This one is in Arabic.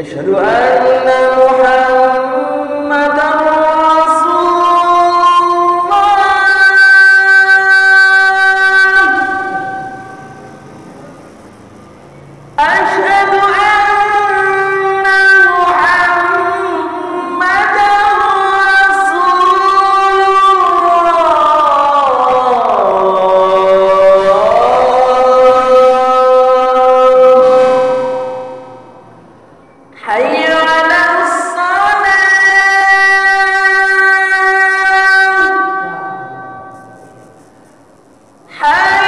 أشهد أن Amen.